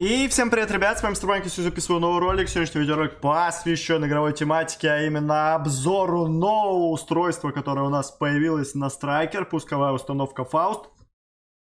И всем привет, ребят, с вами Старбанк, я записываю новый ролик. Сегодняшний видеоролик посвящен игровой тематике, а именно обзору нового устройства, которое у нас появилось на Страйкер, пусковая установка Фауст.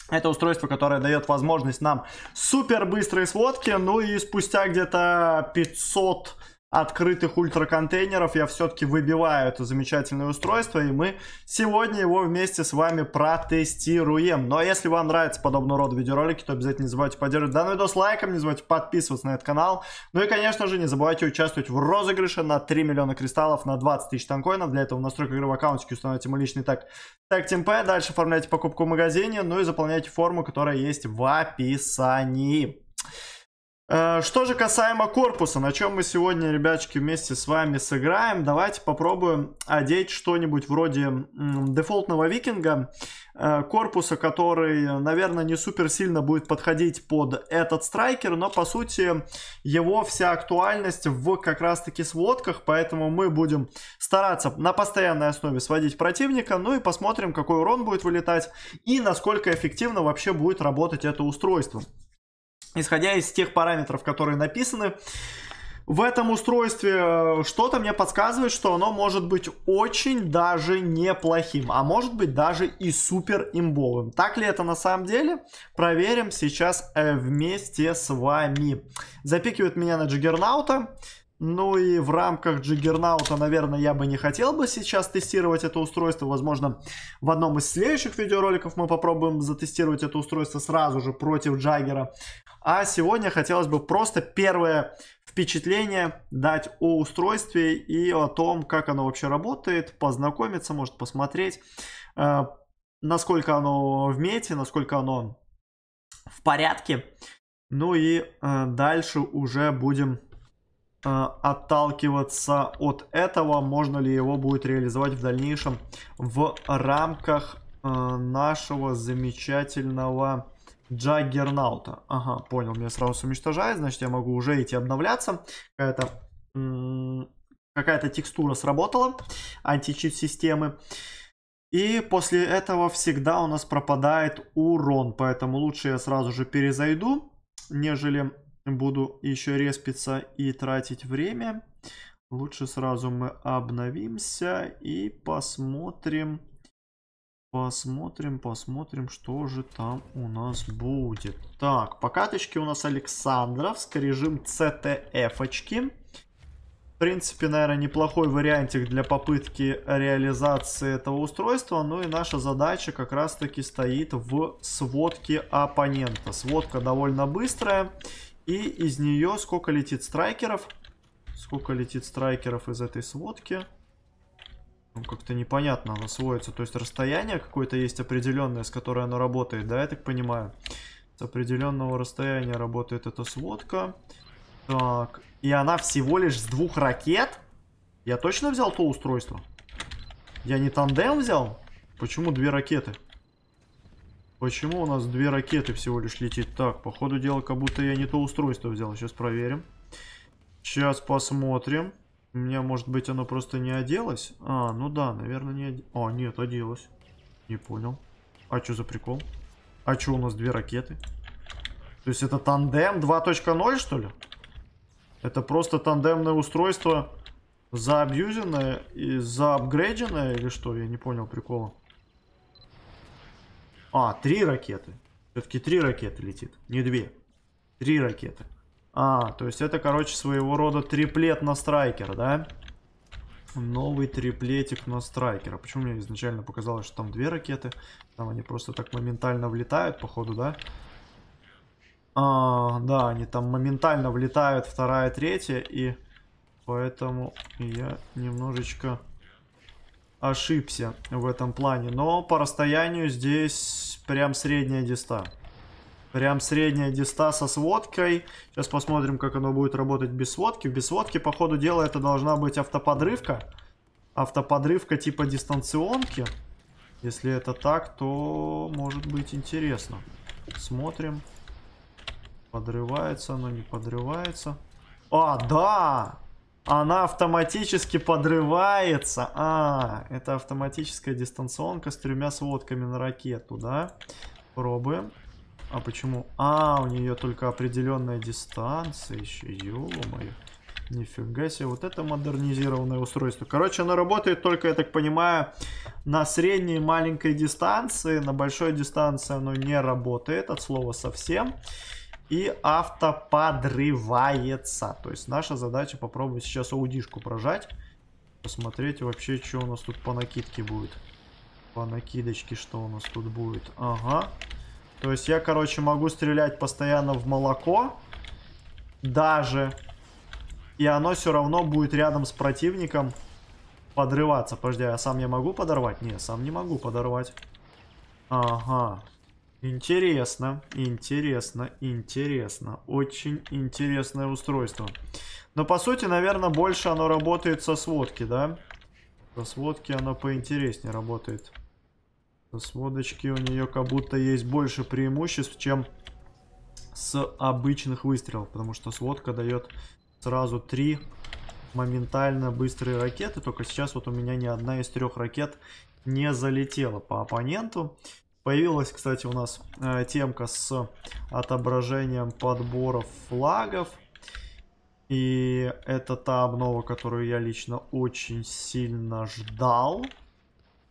Это устройство, которое дает возможность нам супер быстрой сводки, ну и спустя где-то 500 открытых ультраконтейнеров я все-таки выбиваю это замечательное устройство, и мы сегодня его вместе с вами протестируем. Но если вам нравится подобного рода видеоролики, то обязательно не забывайте поддерживать данный видос лайком, не забывайте подписываться на этот канал. Ну и, конечно же, не забывайте участвовать в розыгрыше на 3 миллиона кристаллов на 20 тысяч танкоинов. Для этого в настройках игры в аккаунтике установите мой личный так так TeamP, дальше оформляйте покупку в магазине, ну и заполняйте форму, которая есть в описании. Э, что же касаемо корпуса, на чем мы сегодня, ребяточки, вместе с вами сыграем, давайте попробуем одеть что-нибудь вроде дефолтного викинга, э, корпуса, который, наверное, не супер сильно будет подходить под этот страйкер, но, по сути, его вся актуальность в как раз-таки сводках, поэтому мы будем стараться на постоянной основе сводить противника, ну и посмотрим, какой урон будет вылетать и насколько эффективно вообще будет работать это устройство исходя из тех параметров, которые написаны в этом устройстве, э, что-то мне подсказывает, что оно может быть очень даже неплохим, а может быть даже и супер имбовым. Так ли это на самом деле? Проверим сейчас э, вместе с вами. Запикивает меня на Джиггернаута. Ну и в рамках Джиггернаута, наверное, я бы не хотел бы сейчас тестировать это устройство. Возможно, в одном из следующих видеороликов мы попробуем затестировать это устройство сразу же против Джаггера. А сегодня хотелось бы просто первое впечатление дать о устройстве и о том, как оно вообще работает, познакомиться, может посмотреть, э, насколько оно в мете, насколько оно в порядке. Ну и э, дальше уже будем отталкиваться от этого, можно ли его будет реализовать в дальнейшем в рамках нашего замечательного Джаггернаута. Ага, понял, меня сразу уничтожает, значит я могу уже идти обновляться. Какая-то какая-то текстура сработала, античит системы. И после этого всегда у нас пропадает урон, поэтому лучше я сразу же перезайду, нежели буду еще респиться и тратить время. Лучше сразу мы обновимся и посмотрим Посмотрим, посмотрим, что же там у нас будет. Так, по каточке у нас Александровск, режим CTF-очки. В принципе, наверное, неплохой вариантик для попытки реализации этого устройства. Ну и наша задача как раз-таки стоит в сводке оппонента. Сводка довольно быстрая. И из нее сколько летит страйкеров? Сколько летит страйкеров из этой сводки? Ну, как-то непонятно оно сводится. То есть расстояние какое-то есть определенное, с которой оно работает, да, я так понимаю? С определенного расстояния работает эта сводка. Так, и она всего лишь с двух ракет? Я точно взял то устройство? Я не тандем взял? Почему две ракеты? Почему у нас две ракеты всего лишь летит? Так, по ходу дела, как будто я не то устройство взял. Сейчас проверим. Сейчас посмотрим. У меня, может быть, оно просто не оделось? А, ну да, наверное, не оделось. А, нет, оделось. Не понял. А что за прикол? А что у нас две ракеты? То есть это тандем 2.0, что ли? Это просто тандемное устройство заабьюзенное и заапгрейдженное или что? Я не понял прикола. А, три ракеты. Все-таки три ракеты летит, не две. Три ракеты. А, то есть это, короче, своего рода триплет на страйкер, да? Новый триплетик на страйкера. Почему мне изначально показалось, что там две ракеты? Там они просто так моментально влетают, походу, да? А, да, они там моментально влетают, вторая, третья, и поэтому я немножечко ошибся в этом плане. Но по расстоянию здесь прям средняя диста. Прям средняя диста со сводкой. Сейчас посмотрим, как оно будет работать без сводки. Без сводки, по ходу дела, это должна быть автоподрывка. Автоподрывка типа дистанционки. Если это так, то может быть интересно. Смотрим. Подрывается оно, не подрывается. А, да! Она автоматически подрывается. А, это автоматическая дистанционка с тремя сводками на ракету, да? Пробуем. А почему? А, у нее только определенная дистанция еще, ё-моё. Нифига себе, вот это модернизированное устройство. Короче, оно работает только, я так понимаю, на средней маленькой дистанции. На большой дистанции оно не работает от слова совсем. И автоподрывается. То есть наша задача попробовать сейчас аудишку прожать. Посмотреть вообще, что у нас тут по накидке будет. По накидочке, что у нас тут будет. Ага. То есть я, короче, могу стрелять постоянно в молоко. Даже и оно все равно будет рядом с противником подрываться. Подожди, а сам я могу подорвать? Не, сам не могу подорвать. Ага. Интересно, интересно, интересно. Очень интересное устройство. Но по сути, наверное, больше оно работает со сводки, да? Со сводки оно поинтереснее работает. Со сводочки у нее как будто есть больше преимуществ, чем с обычных выстрелов. Потому что сводка дает сразу три моментально быстрые ракеты. Только сейчас вот у меня ни одна из трех ракет не залетела по оппоненту. Появилась, кстати, у нас э, темка с отображением подборов флагов. И это та обнова, которую я лично очень сильно ждал.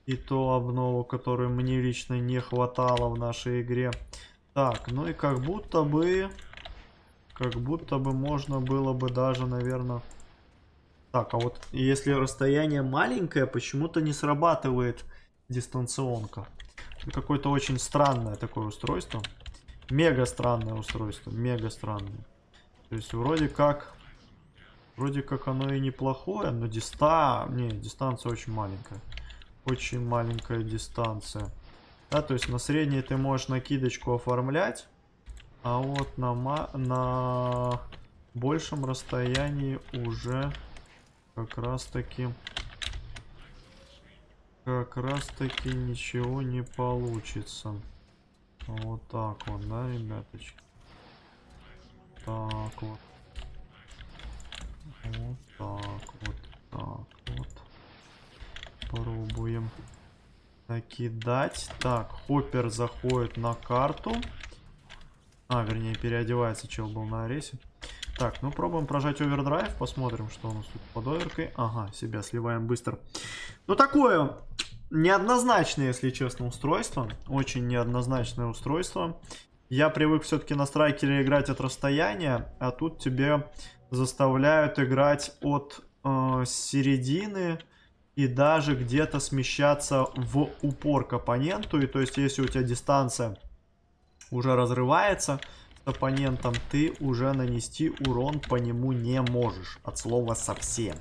И то обнову, которую мне лично не хватало в нашей игре. Так, ну и как будто бы как будто бы можно было бы даже, наверное... Так, а вот если расстояние маленькое, почему-то не срабатывает дистанционка. Какое-то очень странное такое устройство. Мега странное устройство, мега странное. То есть вроде как... Вроде как оно и неплохое, но диста... Не, дистанция очень маленькая. Очень маленькая дистанция. Да, то есть на средней ты можешь накидочку оформлять. А вот на, на большем расстоянии уже как раз таки как раз таки ничего не получится. Вот так вот, да, ребяточки? Так вот. Вот так вот, так вот. Пробуем накидать. Так, хоппер заходит на карту. А, вернее, переодевается, чел был на аресе. Так, ну пробуем прожать овердрайв, посмотрим, что у нас тут под оверкой. Ага, себя сливаем быстро. Ну, такое неоднозначное, если честно, устройство. Очень неоднозначное устройство. Я привык все-таки на страйкере играть от расстояния, а тут тебе заставляют играть от э, середины и даже где-то смещаться в упор к оппоненту. И то есть, если у тебя дистанция уже разрывается с оппонентом, ты уже нанести урон по нему не можешь. От слова совсем.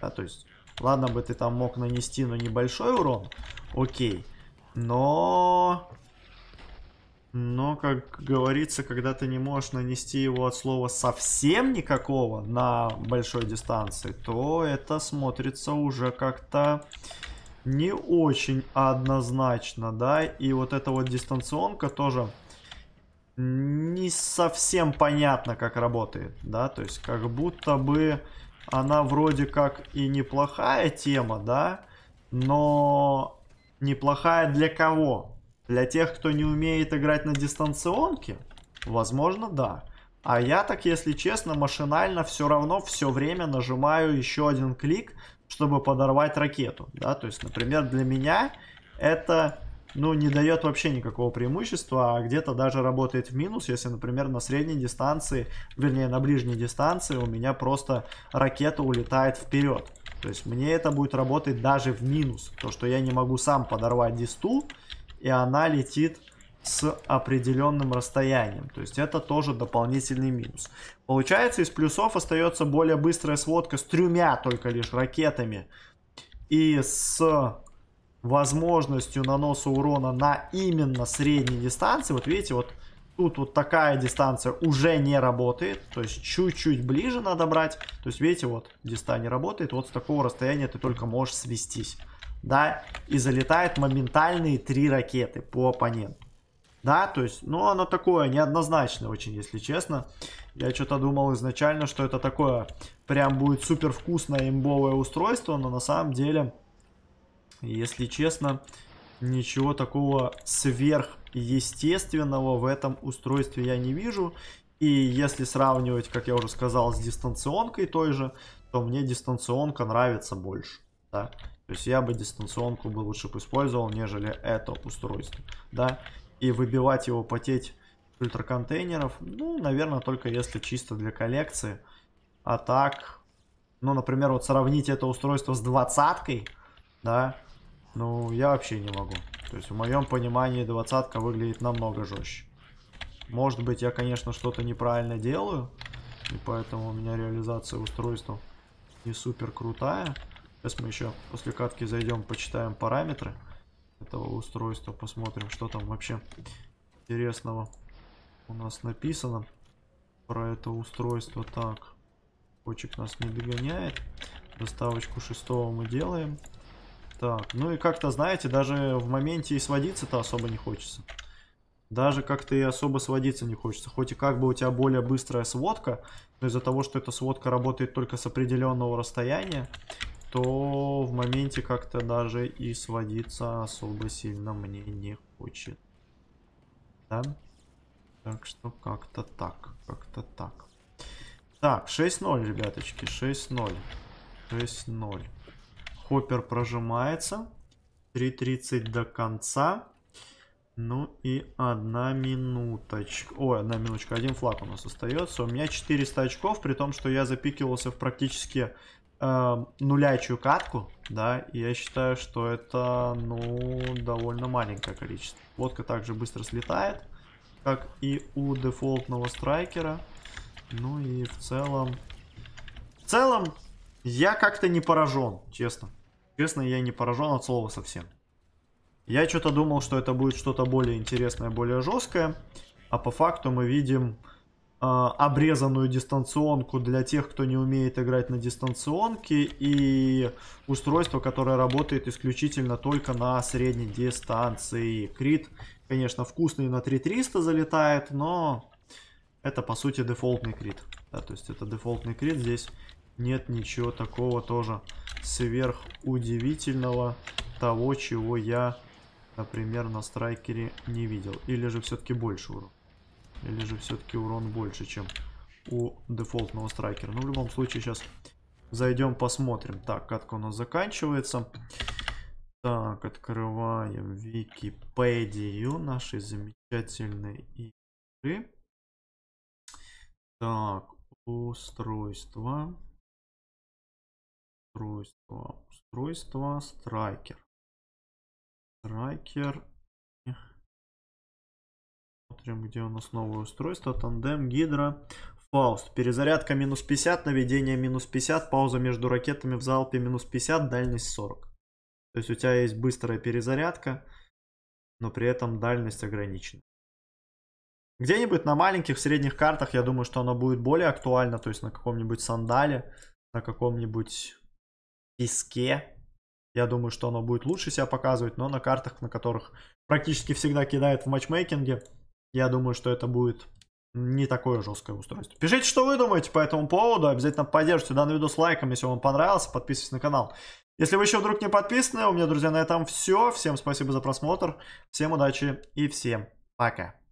Да, то есть, ладно бы ты там мог нанести, но небольшой урон, окей. Но... Но, как говорится, когда ты не можешь нанести его от слова совсем никакого на большой дистанции, то это смотрится уже как-то не очень однозначно, да. И вот эта вот дистанционка тоже не совсем понятно, как работает, да, то есть как будто бы она вроде как и неплохая тема, да, но неплохая для кого? Для тех, кто не умеет играть на дистанционке? Возможно, да. А я так, если честно, машинально все равно все время нажимаю еще один клик, чтобы подорвать ракету, да, то есть, например, для меня это ну, не дает вообще никакого преимущества, а где-то даже работает в минус, если, например, на средней дистанции, вернее, на ближней дистанции у меня просто ракета улетает вперед. То есть мне это будет работать даже в минус. То, что я не могу сам подорвать дисту, и она летит с определенным расстоянием. То есть это тоже дополнительный минус. Получается, из плюсов остается более быстрая сводка с тремя только лишь ракетами. И с возможностью наноса урона на именно средней дистанции. Вот видите, вот тут вот такая дистанция уже не работает. То есть чуть-чуть ближе надо брать. То есть видите, вот диста не работает. Вот с такого расстояния ты только можешь свестись. Да, и залетает моментальные три ракеты по оппоненту. Да, то есть, ну, оно такое неоднозначное очень, если честно. Я что-то думал изначально, что это такое прям будет супер вкусное имбовое устройство, но на самом деле если честно, Ничего такого сверхъестественного в этом устройстве я не вижу. И если сравнивать, как я уже сказал, с дистанционкой той же, то мне дистанционка нравится больше. Да? То есть я бы дистанционку бы лучше бы использовал, нежели это устройство. Да? И выбивать его потеть ультраконтейнеров, ну, наверное, только если чисто для коллекции. А так, ну, например, вот сравнить это устройство с двадцаткой, да, ну, я вообще не могу. То есть в моем понимании двадцатка выглядит намного жестче. Может быть, я, конечно, что-то неправильно делаю. И поэтому у меня реализация устройства не супер крутая. Сейчас мы еще после катки зайдем, почитаем параметры этого устройства. Посмотрим, что там вообще интересного у нас написано про это устройство. Так, почек нас не догоняет. Доставочку шестого мы делаем. Так, ну и как-то, знаете, даже в моменте и сводиться-то особо не хочется. Даже как-то и особо сводиться не хочется. Хоть и как бы у тебя более быстрая сводка, но из-за того, что эта сводка работает только с определенного расстояния, то в моменте как-то даже и сводиться особо сильно мне не хочет. Да? Так что как-то так, как-то так. Так, 6-0, ребяточки, 6-0. 6-0. Хоппер прожимается. 3.30 до конца. Ну и одна минуточка. Ой, одна минуточка. Один флаг у нас остается. У меня 400 очков, при том, что я запикивался в практически э, нулячую катку. Да, и я считаю, что это, ну, довольно маленькое количество. Лодка также быстро слетает, как и у дефолтного страйкера. Ну и в целом... В целом, я как-то не поражен, честно. Честно, я не поражен от слова совсем. Я что-то думал, что это будет что-то более интересное, более жесткое. А по факту мы видим э, обрезанную дистанционку для тех, кто не умеет играть на дистанционке. И устройство, которое работает исключительно только на средней дистанции. Крит, конечно, вкусный на 3300 залетает, но это по сути дефолтный крит. Да, то есть это дефолтный крит. Здесь нет ничего такого тоже сверхудивительного. Того, чего я например, на страйкере не видел. Или же все-таки больше урон. Или же все-таки урон больше, чем у дефолтного страйкера. Ну, в любом случае, сейчас зайдем, посмотрим. Так, катка у нас заканчивается. Так, открываем Википедию нашей замечательной игры. Так, устройство. Устройство. Устройство. Страйкер. Тракер. Смотрим, где у нас новое устройство. Тандем, гидро, фауст. Перезарядка минус 50, наведение минус 50, пауза между ракетами в залпе минус 50, дальность 40. То есть у тебя есть быстрая перезарядка, но при этом дальность ограничена. Где-нибудь на маленьких, средних картах, я думаю, что оно будет более актуально. То есть на каком-нибудь сандале, на каком-нибудь песке. Я думаю, что оно будет лучше себя показывать, но на картах, на которых практически всегда кидает в матчмейкинге, я думаю, что это будет не такое жесткое устройство. Пишите, что вы думаете по этому поводу. Обязательно поддержите данный видос лайком, если вам понравился. Подписывайтесь на канал. Если вы еще вдруг не подписаны, у меня, друзья, на этом все. Всем спасибо за просмотр. Всем удачи и всем пока.